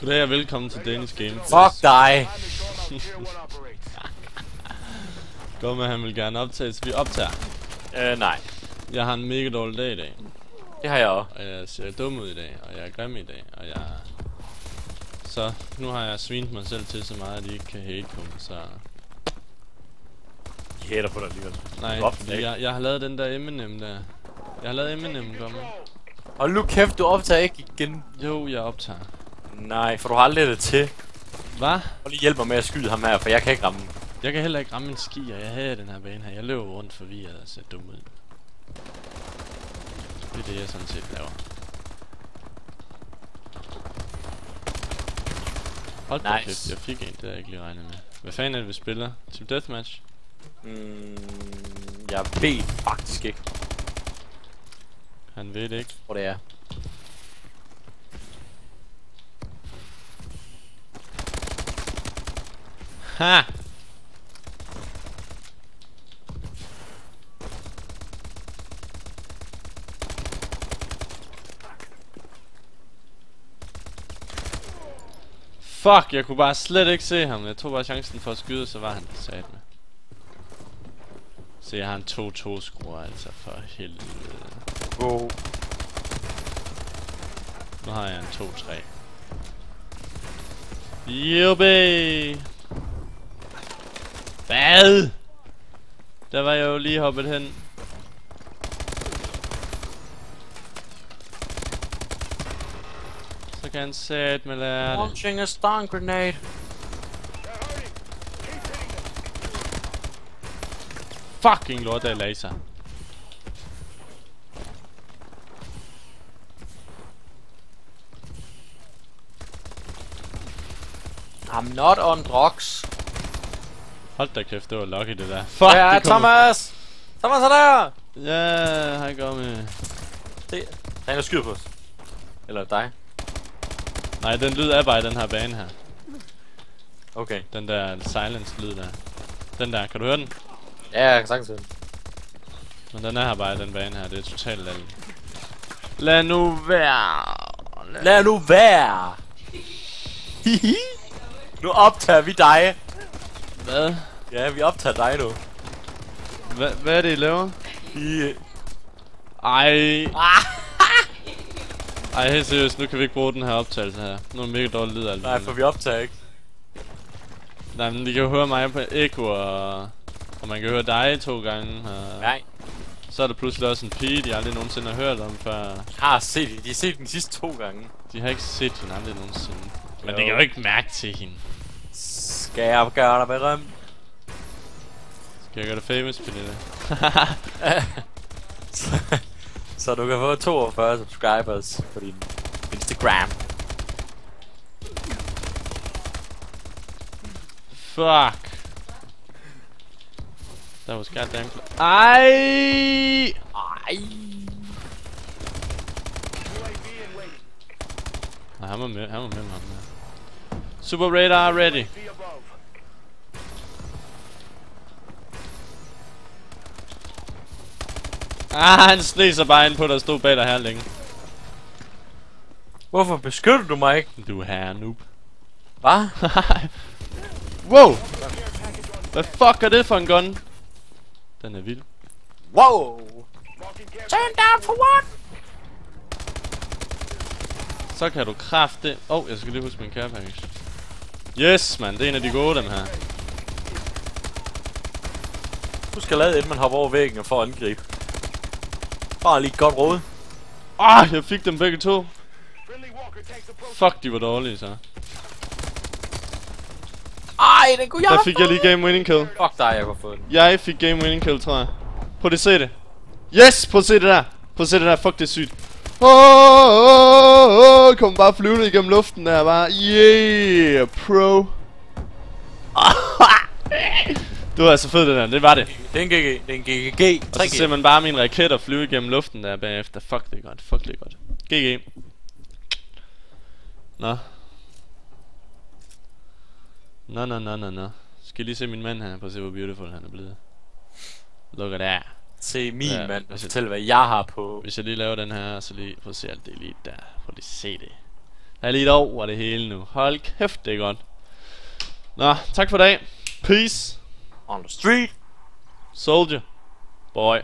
Goddag og velkommen til Danish Game. Fuck dig! Gå med, han vil gerne optage, så vi optager. Øh, nej. Jeg har en mega dårlig dag i dag. Det har jeg også. Og jeg ser dum ud i dag, og jeg er grim i dag, og jeg... Så nu har jeg svint mig selv til så meget, at de ikke kan hate på mig, så... De hater på dig alligevel. Nej, fordi jeg, jeg har lavet den der Eminem der. Jeg har lavet Eminem, kom med. Hold nu kæft, du optager ikke igen. Jo, jeg optager. Nej, for du har aldrig det til. Hvad? Prøv lige hjælp mig med at skyde ham her, for jeg kan ikke ramme. Jeg kan heller ikke ramme en ski, og jeg hader den her bane her. Jeg løber rundt forvirret og ser dum ud. Det er det, jeg sådan set laver. Hold Nice. kæft, jeg fik en, det havde jeg ikke lige regnet med. Hvad fanden er det, vi spiller? Team Deathmatch? Mm, jeg ved faktisk ikke, Han ved det ikke. hvor det er. Ha! Fuck, jeg kunne bare slet ikke se ham. Jeg tog bare chancen for at skyde, så var han sat med. Se, jeg har en 2-2 skruer, altså for helvede. Wow. Nu har jeg en 2-3. Jubi! Hvad? Der var jeg jo lige hoppet hen. Så kan han sat med lære det. Launching a stun grenade. Fucking lort af laser. I'm not on drugs. Hold da kæft, det var lucky det der. Fuck, ja, det Thomas! Thomas er der! Ja, hej Gomme. Det. Der er skyder på os. Eller dig. Nej, den lyd er bare i den her bane her. Okay. Den der silence lyd der. Den der, kan du høre den? Ja, jeg kan sagtens høre den. Men den er her bare i den bane her, det er totalt lal. Lad nu være. Lad nu være! nu optager vi dig. Hvad? Ja, vi optager dig nu. Hva, hvad er det, I laver? I... Ej. Ej, helt seriøst, nu kan vi ikke bruge den her optagelse her. Nu er det mega dårlig lyd alt Nej, for vi optager ikke. Nej, men de kan jo høre mig på Echo, og, og man kan høre dig to gange. Og Nej. Så er der pludselig også en pige, de aldrig nogensinde har hørt om før. Har set De har set den sidste to gange. De har ikke set hende aldrig nogensinde. Men Jo. de kan jo ikke mærke til hende. Skal jeg gøre dig berømt? Skal jeg gøre det famous, Pernille? så, så du kan få 42 subscribers på din Instagram. Fuck. Der var goddamn cl- Ej! Ej. Nej, han var med, han var med, ham der. Super Radar ready. Ah, han sig bare ind på, der stod bag dig her længe. Hvorfor beskytter du mig ikke? Du er her noob. Hvad? wow! Hvad fuck er det for en gun? Den er vild. Wow! Turn down for what? Så kan du krafte... Åh, oh, jeg skal lige huske min care package. Yes, man, det er en af de gode, dem her. Du skal lade inden man hopper over væggen og får angribe. Bare lige godt råd. Ah, jeg fik dem begge to. Fuck, de var dårlige, så. Ej, den kunne jeg Der fik jeg lige game winning kill. Fuck dig, jeg kunne få den. Jeg fik game winning kill, tror jeg. Prøv at se det. Yes, prøv at se det der. Prøv at se det der, fuck det er sygt. Åh, oh, oh, kom bare flyvende igennem luften der, bare. Yeah, pro. Det var altså fedt det der, det var det. Det er en GG. Det er en GGG. Og så ser man bare mine raketter flyve igennem luften der bagefter. Fuck det er godt, fuck det er godt. GG. Nå. Nå, nå, nå, nå, nå. Skal lige se min mand her, prøv at se hvor beautiful han er blevet. Look at that. Se min Ja, mand, og fortæl hvad jeg har på. Hvis jeg lige laver den her, så lige, prøv at se alt det lige der. Prøv lige se det. er lidt over det hele nu. Hold kæft, det er godt. Nå, tak for i dag. Peace. On the street. Soldier. Boy.